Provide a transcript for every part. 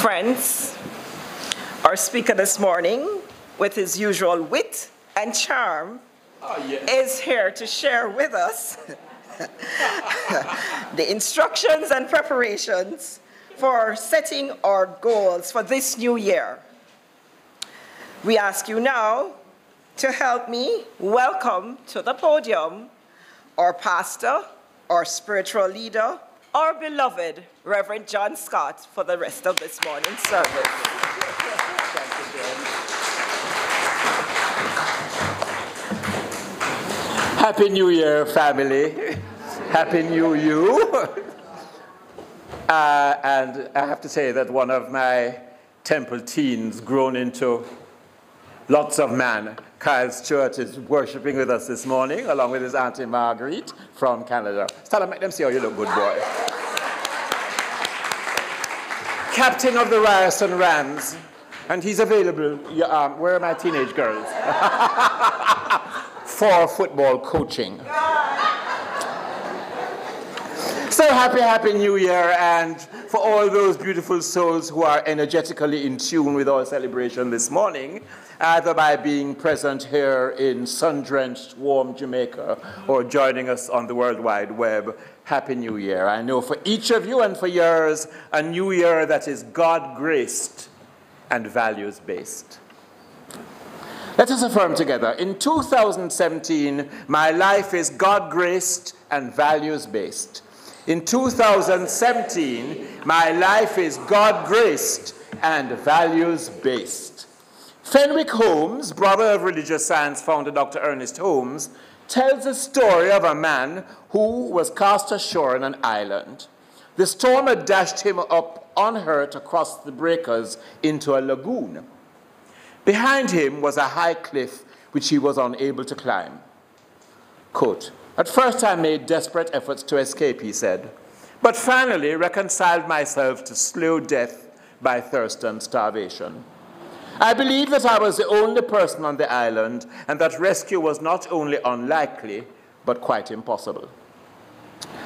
Friends, our speaker this morning, with his usual wit and charm, oh, yes. is here to share with us the instructions and preparations for setting our goals for this new year. We ask you now to help me welcome to the podium our pastor, our spiritual leader, our beloved Reverend John Scott for the rest of this morning's service. Happy New Year, family. Happy New You. Uh, and I have to say that one of my temple teens grown into lots of man, Kyle Stewart, is worshiping with us this morning, along with his Auntie Marguerite from Canada. Stella, make them see how you look good, boy. Captain of the Ryerson Rams, and he's available. Um, where are my teenage girls? For football coaching. So happy, happy new year, and for all those beautiful souls who are energetically in tune with our celebration this morning, either by being present here in sun-drenched, warm Jamaica or joining us on the World Wide Web, Happy New Year. I know for each of you and for yours, a new year that is God-graced and values-based. Let us affirm together, in 2017, my life is God-graced and values-based. In 2017, my life is God graced and values based. Fenwick Holmes, brother of religious science founder Dr. Ernest Holmes, tells the story of a man who was cast ashore on an island. The storm had dashed him up unhurt across the breakers into a lagoon. Behind him was a high cliff which he was unable to climb. Quote, at first, I made desperate efforts to escape, he said, but finally reconciled myself to slow death by thirst and starvation. I believed that I was the only person on the island and that rescue was not only unlikely, but quite impossible.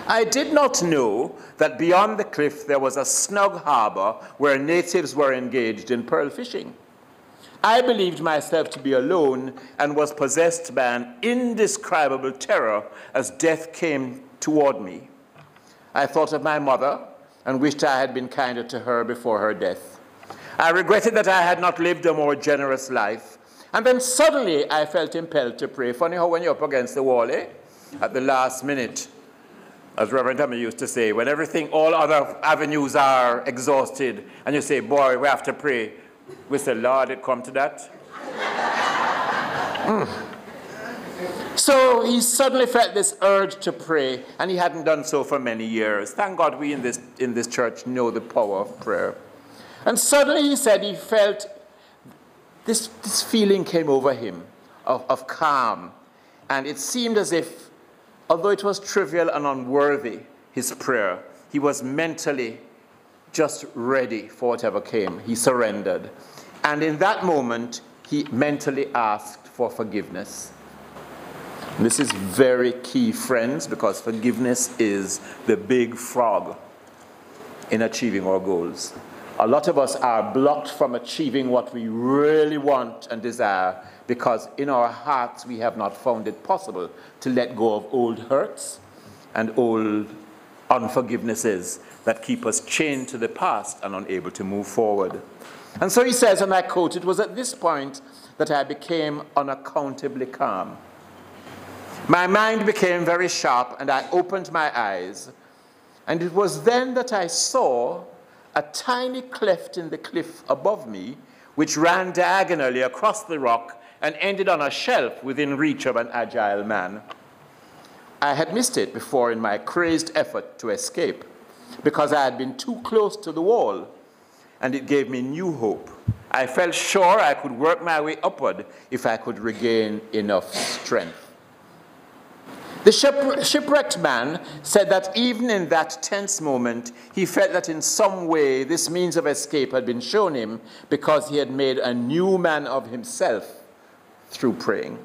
I did not know that beyond the cliff there was a snug harbor where natives were engaged in pearl fishing. I believed myself to be alone and was possessed by an indescribable terror as death came toward me. I thought of my mother and wished I had been kinder to her before her death. I regretted that I had not lived a more generous life. And then suddenly I felt impelled to pray. Funny how when you're up against the wall, eh? At the last minute, as Reverend Tommy used to say, when everything, all other avenues are exhausted, and you say, boy, we have to pray, we say, Lord, it come to that. mm. So he suddenly felt this urge to pray, and he hadn't done so for many years. Thank God we in this, in this church know the power of prayer. And suddenly he said he felt this, this feeling came over him of, of calm. And it seemed as if, although it was trivial and unworthy, his prayer, he was mentally just ready for whatever came. He surrendered. And in that moment, he mentally asked for forgiveness. This is very key, friends, because forgiveness is the big frog in achieving our goals. A lot of us are blocked from achieving what we really want and desire because in our hearts we have not found it possible to let go of old hurts and old unforgivenesses that keep us chained to the past and unable to move forward. And so he says, and I quote, it was at this point that I became unaccountably calm. My mind became very sharp and I opened my eyes. And it was then that I saw a tiny cleft in the cliff above me, which ran diagonally across the rock and ended on a shelf within reach of an agile man. I had missed it before in my crazed effort to escape because I had been too close to the wall, and it gave me new hope. I felt sure I could work my way upward if I could regain enough strength. The shipwrecked man said that even in that tense moment, he felt that in some way this means of escape had been shown him because he had made a new man of himself through praying.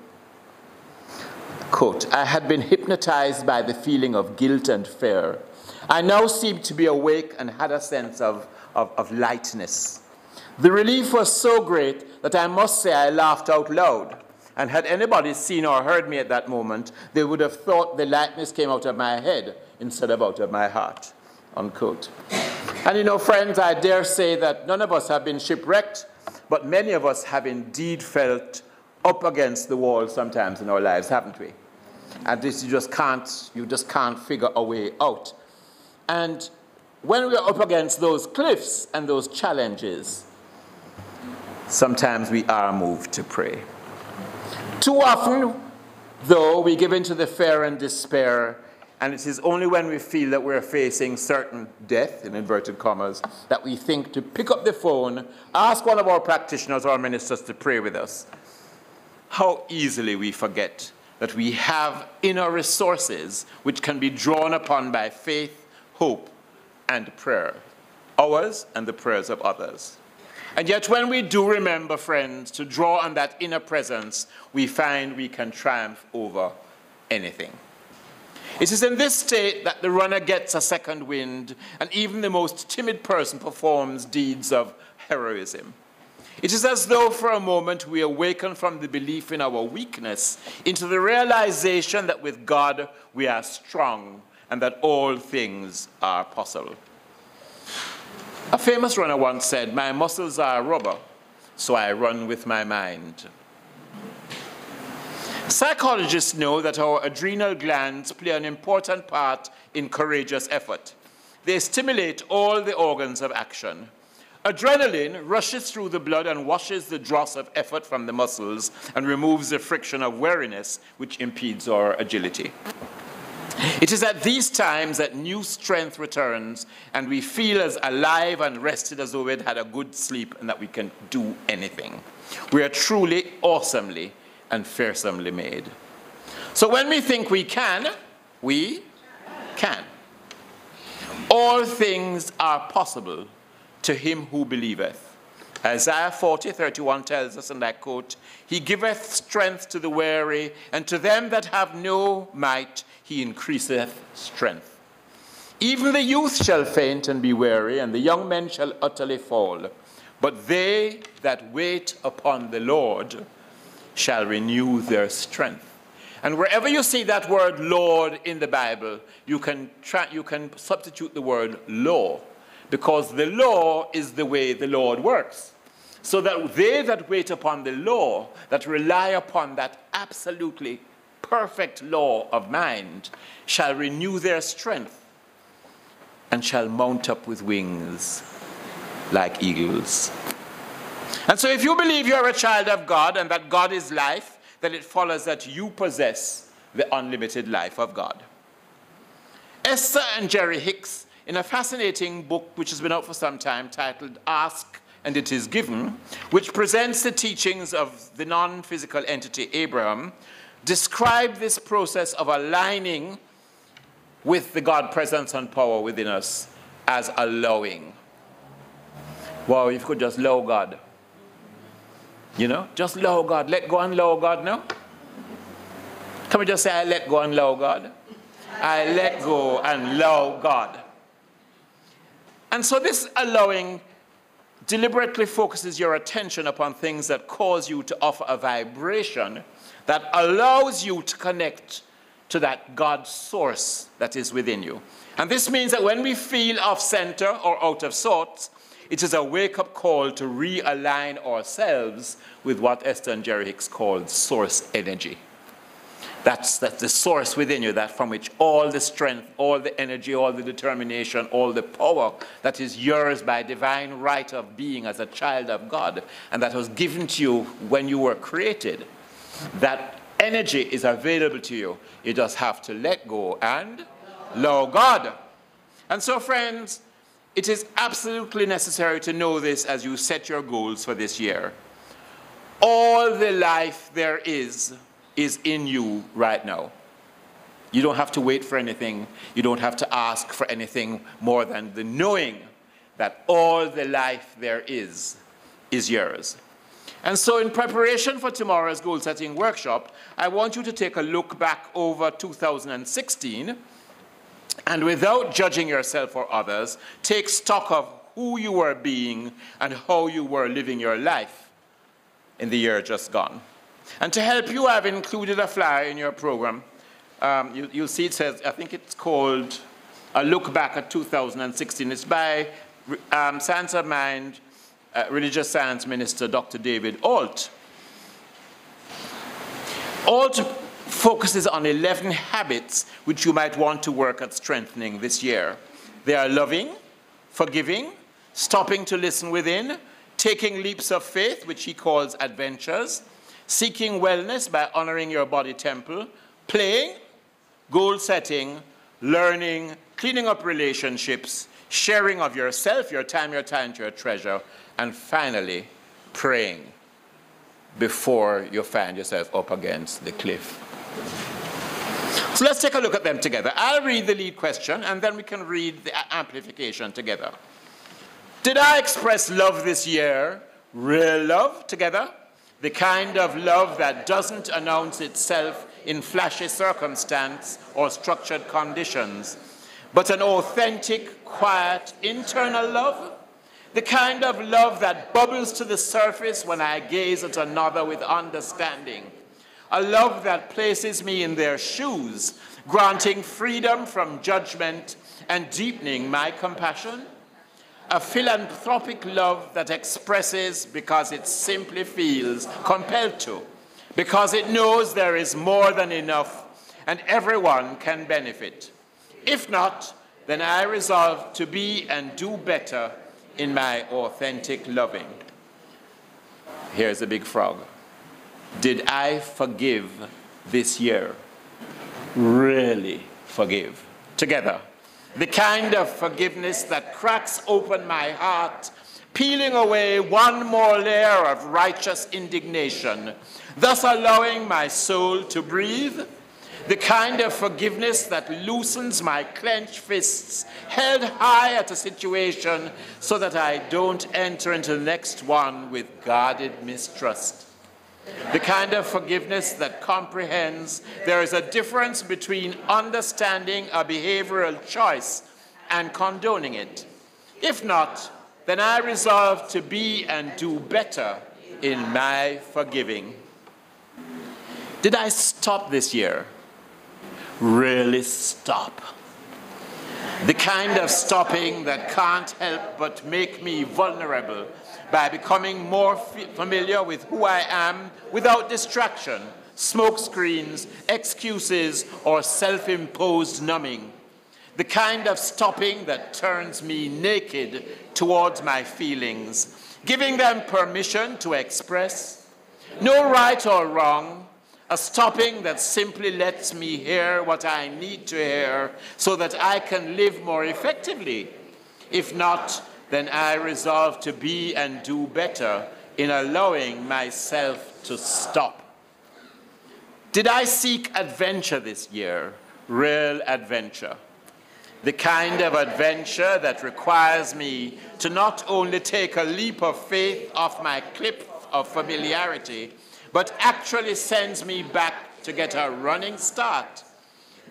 Quote, I had been hypnotized by the feeling of guilt and fear I now seemed to be awake and had a sense of of, of lightness. The relief was so great that I must say I laughed out loud. And had anybody seen or heard me at that moment, they would have thought the lightness came out of my head instead of out of my heart. Unquote. And you know, friends, I dare say that none of us have been shipwrecked, but many of us have indeed felt up against the wall sometimes in our lives, haven't we? And this you just can't, you just can't figure a way out. And when we're up against those cliffs and those challenges, sometimes we are moved to pray. Too often, though, we give in to the fear and despair, and it is only when we feel that we're facing certain death, in inverted commas, that we think to pick up the phone, ask one of our practitioners or ministers to pray with us. How easily we forget that we have inner resources which can be drawn upon by faith, hope, and prayer, ours and the prayers of others. And yet, when we do remember, friends, to draw on that inner presence, we find we can triumph over anything. It is in this state that the runner gets a second wind, and even the most timid person performs deeds of heroism. It is as though for a moment we awaken from the belief in our weakness into the realization that with God we are strong and that all things are possible. A famous runner once said, My muscles are rubber, so I run with my mind. Psychologists know that our adrenal glands play an important part in courageous effort. They stimulate all the organs of action. Adrenaline rushes through the blood and washes the dross of effort from the muscles and removes the friction of weariness, which impedes our agility. It is at these times that new strength returns and we feel as alive and rested as though we'd had a good sleep and that we can do anything. We are truly awesomely and fearsomely made. So when we think we can, we can. All things are possible to him who believeth. Isaiah 40, 31 tells us, and I quote, He giveth strength to the weary, and to them that have no might, he increaseth strength. Even the youth shall faint and be weary, and the young men shall utterly fall. But they that wait upon the Lord shall renew their strength. And wherever you see that word Lord in the Bible, you can, you can substitute the word law, because the law is the way the Lord works. So that they that wait upon the law, that rely upon that absolutely perfect law of mind shall renew their strength and shall mount up with wings like eagles. And so, if you believe you're a child of God and that God is life, then it follows that you possess the unlimited life of God. Esther and Jerry Hicks, in a fascinating book which has been out for some time titled Ask and It Is Given, which presents the teachings of the non physical entity Abraham, describe this process of aligning with the God presence and power within us as allowing. Wow, if you could just allow God. You know, just allow God. Let go and allow God now. Can we just say, I let go and allow God? I let go and allow God. And so this allowing deliberately focuses your attention upon things that cause you to offer a vibration that allows you to connect to that God source that is within you. And this means that when we feel off center or out of sorts, it is a wake up call to realign ourselves with what Esther and Jerry Hicks called source energy. That's, that's the source within you, that from which all the strength, all the energy, all the determination, all the power that is yours by divine right of being as a child of God, and that was given to you when you were created that energy is available to you. You just have to let go and love God. And so, friends, it is absolutely necessary to know this as you set your goals for this year. All the life there is is in you right now. You don't have to wait for anything. You don't have to ask for anything more than the knowing that all the life there is is yours. And so, in preparation for tomorrow's goal setting workshop, I want you to take a look back over 2016 and without judging yourself or others, take stock of who you were being and how you were living your life in the year just gone. And to help you, I've included a flyer in your program. Um, you, will see it says, I think it's called A Look Back at 2016. It's by um, Science of Mind uh, Religious Science Minister Dr. David Alt. Alt focuses on 11 habits which you might want to work at strengthening this year. They are loving, forgiving, stopping to listen within, taking leaps of faith, which he calls adventures, seeking wellness by honoring your body temple, playing, goal setting, learning, cleaning up relationships, sharing of yourself, your time, your talent, your treasure, and finally, praying before you find yourself up against the cliff. So let's take a look at them together. I'll read the lead question and then we can read the amplification together. Did I express love this year? Real love together? The kind of love that doesn't announce itself in flashy circumstance or structured conditions, but an authentic, quiet, internal love? The kind of love that bubbles to the surface when I gaze at another with understanding. A love that places me in their shoes, granting freedom from judgment and deepening my compassion a philanthropic love that expresses because it simply feels compelled to, because it knows there is more than enough and everyone can benefit. If not, then I resolve to be and do better in my authentic loving. Here's a big frog. Did I forgive this year? Really forgive. Together the kind of forgiveness that cracks open my heart, peeling away one more layer of righteous indignation, thus allowing my soul to breathe. The kind of forgiveness that loosens my clenched fists, held high at a situation so that I don't enter into the next one with guarded mistrust the kind of forgiveness that comprehends there is a difference between understanding a behavioral choice and condoning it. If not, then I resolve to be and do better in my forgiving. Did I stop this year? Really stop. The kind of stopping that can't help but make me vulnerable by becoming more familiar with who I am without distraction, smoke screens, excuses, or self imposed numbing. The kind of stopping that turns me naked towards my feelings, giving them permission to express. No right or wrong, a stopping that simply lets me hear what I need to hear so that I can live more effectively. If not, then I resolve to be and do better in allowing myself to stop. Did I seek adventure this year? Real adventure. The kind of adventure that requires me to not only take a leap of faith off my cliff of familiarity, but actually sends me back to get a running start.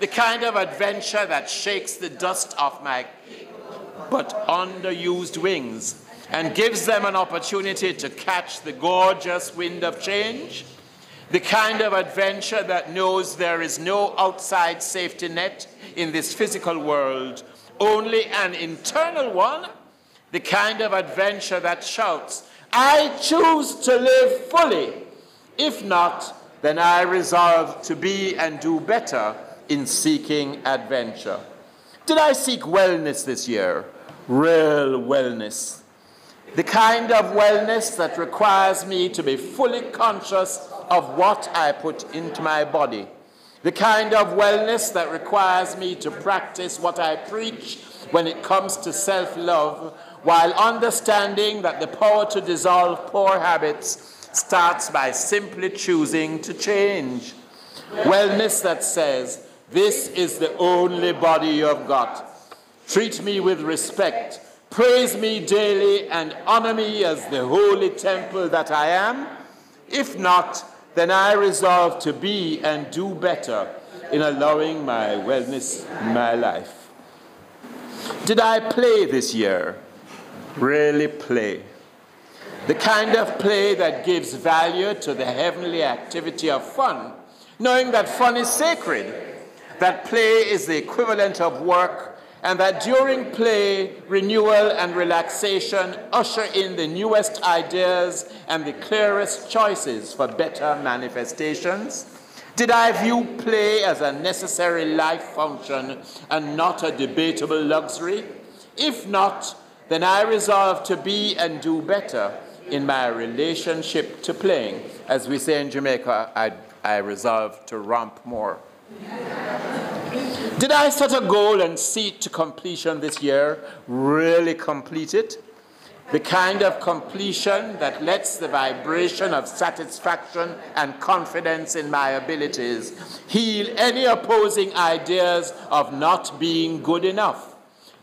The kind of adventure that shakes the dust off my but underused wings and gives them an opportunity to catch the gorgeous wind of change. The kind of adventure that knows there is no outside safety net in this physical world, only an internal one. The kind of adventure that shouts, I choose to live fully. If not, then I resolve to be and do better in seeking adventure. Did I seek wellness this year? real wellness. The kind of wellness that requires me to be fully conscious of what I put into my body. The kind of wellness that requires me to practice what I preach when it comes to self love, while understanding that the power to dissolve poor habits starts by simply choosing to change. Wellness that says, This is the only body you've got. Treat me with respect. Praise me daily and honor me as the holy temple that I am. If not, then I resolve to be and do better in allowing my wellness in my life. Did I play this year? really play. The kind of play that gives value to the heavenly activity of fun, knowing that fun is sacred, that play is the equivalent of work, and that during play, renewal and relaxation usher in the newest ideas and the clearest choices for better manifestations? Did I view play as a necessary life function and not a debatable luxury? If not, then I resolve to be and do better in my relationship to playing. As we say in Jamaica, I, I resolve to romp more. Did I set a goal and see it to completion this year? Really complete it? The kind of completion that lets the vibration of satisfaction and confidence in my abilities heal any opposing ideas of not being good enough.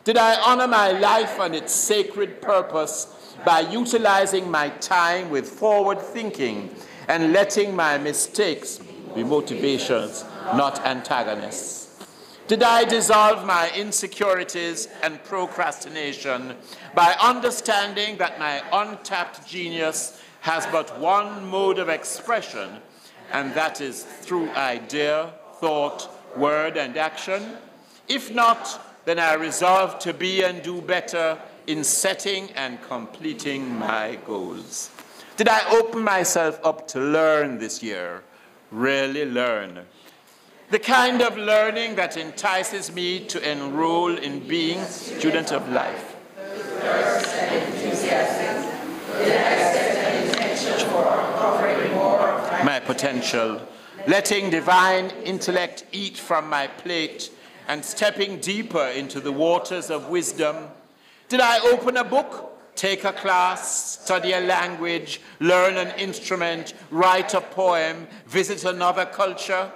Did I honor my life and its sacred purpose by utilizing my time with forward thinking and letting my mistakes be motivations, not antagonists? Did I dissolve my insecurities and procrastination by understanding that my untapped genius has but one mode of expression, and that is through idea, thought, word, and action? If not, then I resolve to be and do better in setting and completing my goals. Did I open myself up to learn this year? Really learn the kind of learning that entices me to enroll in being student of life. My potential, letting divine intellect eat from my plate and stepping deeper into the waters of wisdom. Did I open a book take a class, study a language, learn an instrument, write a poem, visit another culture?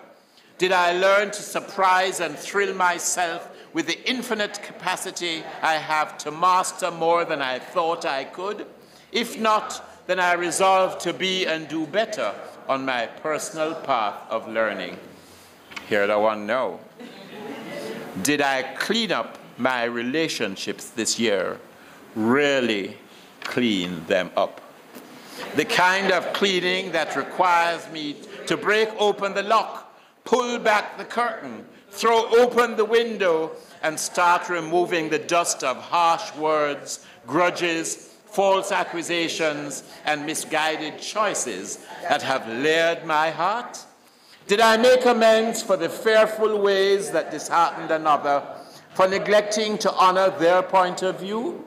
Did I learn to surprise and thrill myself with the infinite capacity I have to master more than I thought I could? If not, then I resolve to be and do better on my personal path of learning. Here the one know. Did I clean up my relationships this year? Really clean them up. The kind of cleaning that requires me to break open the lock pull back the curtain, throw open the window, and start removing the dust of harsh words, grudges, false accusations, and misguided choices that have layered my heart? Did I make amends for the fearful ways that disheartened another, for neglecting to honor their point of view?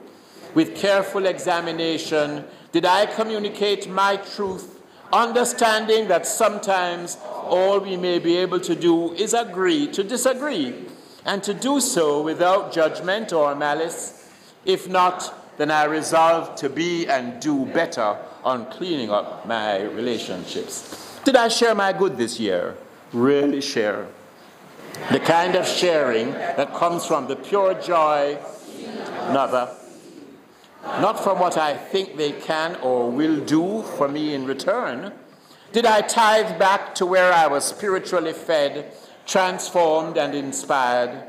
With careful examination, did I communicate my truth, understanding that sometimes all we may be able to do is agree to disagree, and to do so without judgment or malice. If not, then I resolve to be and do better on cleaning up my relationships. Did I share my good this year? Really share. The kind of sharing that comes from the pure joy, another, not from what I think they can or will do for me in return did I tithe back to where I was spiritually fed, transformed, and inspired?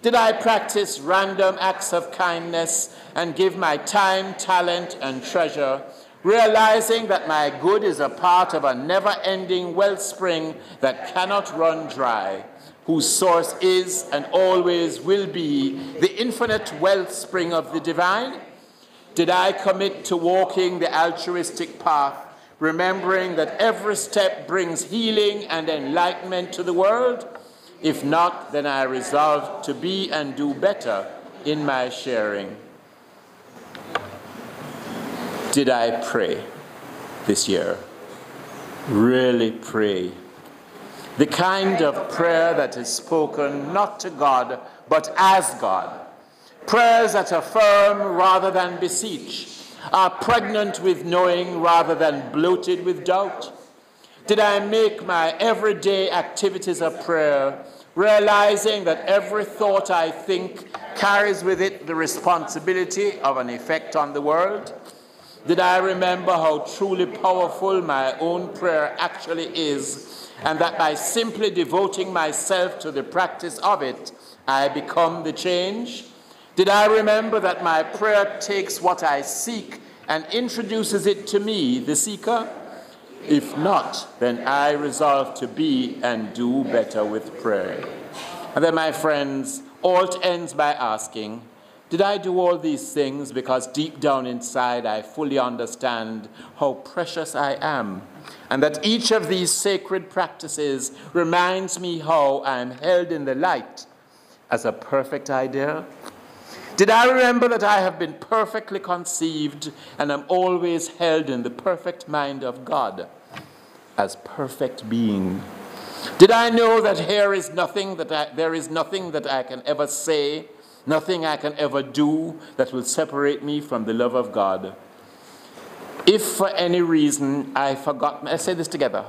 Did I practice random acts of kindness and give my time, talent, and treasure, realizing that my good is a part of a never ending wellspring that cannot run dry, whose source is and always will be the infinite wellspring of the divine? Did I commit to walking the altruistic path? Remembering that every step brings healing and enlightenment to the world? If not, then I resolve to be and do better in my sharing. Did I pray this year? Really pray. The kind of prayer that is spoken not to God, but as God. Prayers that affirm rather than beseech are pregnant with knowing rather than bloated with doubt? Did I make my everyday activities a prayer, realizing that every thought I think carries with it the responsibility of an effect on the world? Did I remember how truly powerful my own prayer actually is, and that by simply devoting myself to the practice of it, I become the change? Did I remember that my prayer takes what I seek and introduces it to me, the seeker? If not, then I resolve to be and do better with prayer. And then, my friends, Alt ends by asking, Did I do all these things because deep down inside I fully understand how precious I am? And that each of these sacred practices reminds me how I am held in the light as a perfect idea? Did I remember that I have been perfectly conceived and am always held in the perfect mind of God as perfect being? Did I know that here is nothing that I, there is nothing that I can ever say, nothing I can ever do that will separate me from the love of God? If for any reason I forgot, let's say this together.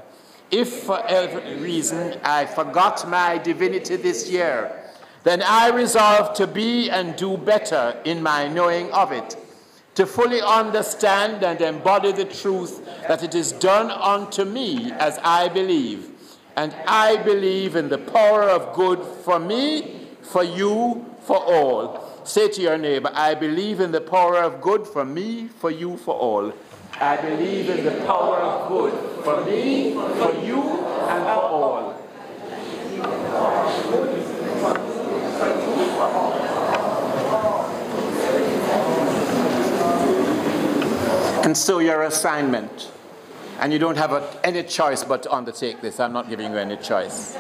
If for any reason I forgot my divinity this year, then I resolve to be and do better in my knowing of it, to fully understand and embody the truth that it is done unto me as I believe. And I believe in the power of good for me, for you, for all. Say to your neighbor, I believe in the power of good for me, for you, for all. I believe in the power of good for me, for you, and for all. And so your assignment, and you don't have a, any choice but to undertake this. I'm not giving you any choice.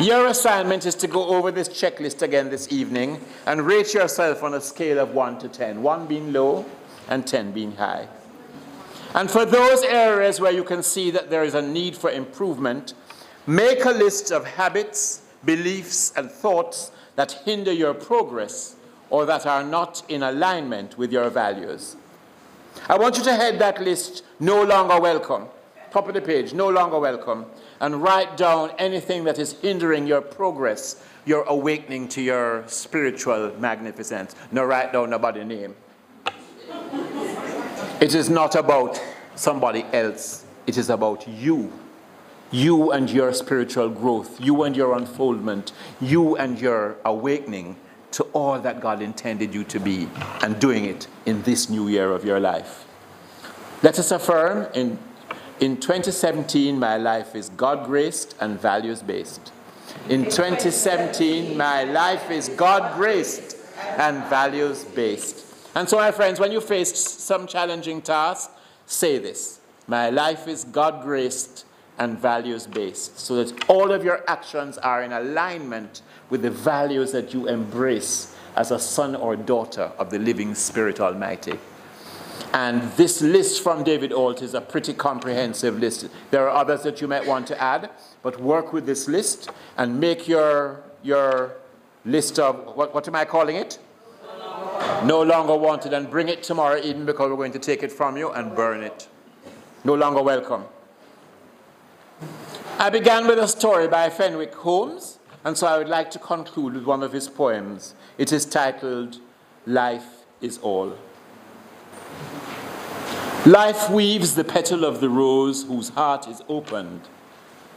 Your assignment is to go over this checklist again this evening and rate yourself on a scale of 1 to 10, 1 being low and 10 being high. And for those areas where you can see that there is a need for improvement, make a list of habits, beliefs, and thoughts that hinder your progress or that are not in alignment with your values. I want you to head that list, no longer welcome. Top of the page, no longer welcome. And write down anything that is hindering your progress, your awakening to your spiritual magnificence. No, write down nobody's name. It is not about somebody else, it is about you you and your spiritual growth, you and your unfoldment, you and your awakening to all that God intended you to be, and doing it in this new year of your life. Let us affirm in, in 2017, my life is God graced and values based. In 2017, my life is God graced and values based. And so, my friends, when you face some challenging task, say this My life is God graced and values based, so that all of your actions are in alignment with the values that you embrace as a son or daughter of the living Spirit Almighty. And this list from David Alt is a pretty comprehensive list. There are others that you might want to add, but work with this list and make your, your list of, what, what am I calling it? No longer wanted, and bring it tomorrow evening because we're going to take it from you and burn it. No longer welcome. I began with a story by Fenwick Holmes, and so I would like to conclude with one of his poems. It is titled, Life is All. Life weaves the petal of the rose whose heart is opened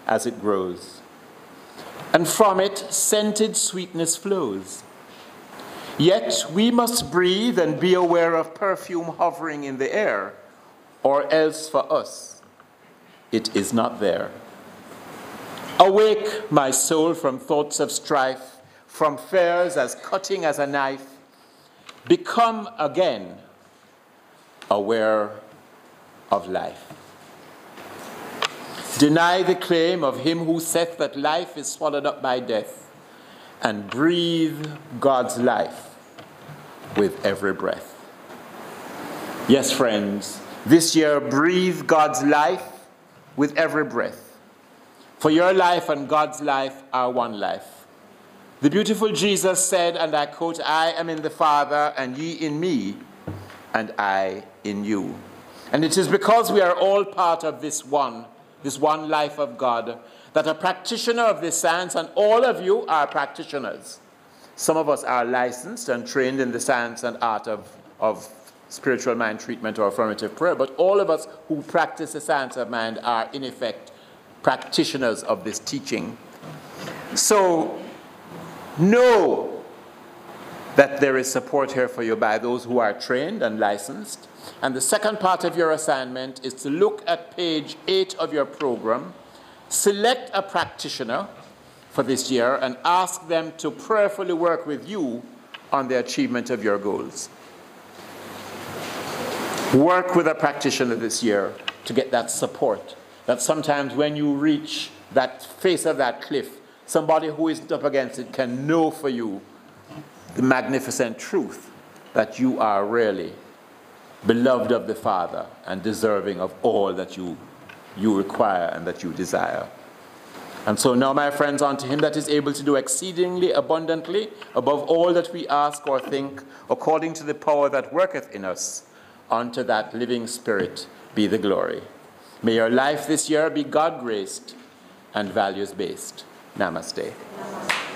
as it grows, and from it scented sweetness flows. Yet we must breathe and be aware of perfume hovering in the air, or else for us it is not there. Awake, my soul, from thoughts of strife, from fears as cutting as a knife. Become again aware of life. Deny the claim of him who saith that life is swallowed up by death, and breathe God's life with every breath. Yes, friends, this year breathe God's life with every breath. For your life and God's life are one life. The beautiful Jesus said, and I quote, I am in the Father, and ye in me, and I in you. And it is because we are all part of this one, this one life of God, that a practitioner of this science, and all of you are practitioners. Some of us are licensed and trained in the science and art of, of spiritual mind treatment or affirmative prayer, but all of us who practice the science of mind are, in effect, practitioners of this teaching. So, know that there is support here for you by those who are trained and licensed. And the second part of your assignment is to look at page 8 of your program, select a practitioner for this year, and ask them to prayerfully work with you on the achievement of your goals. Work with a practitioner this year to get that support. That sometimes when you reach that face of that cliff, somebody who isn't up against it can know for you the magnificent truth that you are really beloved of the Father and deserving of all that you, you require and that you desire. And so now, my friends, unto him that is able to do exceedingly abundantly above all that we ask or think, according to the power that worketh in us, unto that living Spirit be the glory. May your life this year be God graced and values based. Namaste. Namaste.